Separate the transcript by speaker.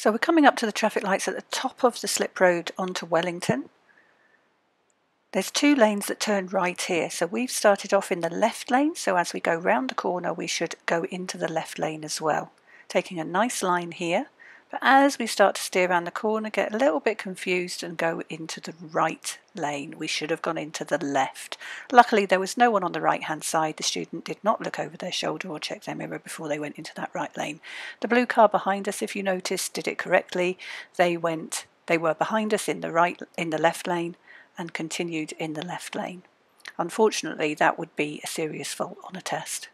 Speaker 1: So we're coming up to the traffic lights at the top of the slip road onto Wellington. There's two lanes that turn right here, so we've started off in the left lane, so as we go round the corner we should go into the left lane as well. Taking a nice line here, but as we start to steer around the corner, get a little bit confused and go into the right lane. We should have gone into the left. Luckily, there was no one on the right hand side. The student did not look over their shoulder or check their mirror before they went into that right lane. The blue car behind us, if you noticed, did it correctly. They went, they were behind us in the right, in the left lane and continued in the left lane. Unfortunately, that would be a serious fault on a test.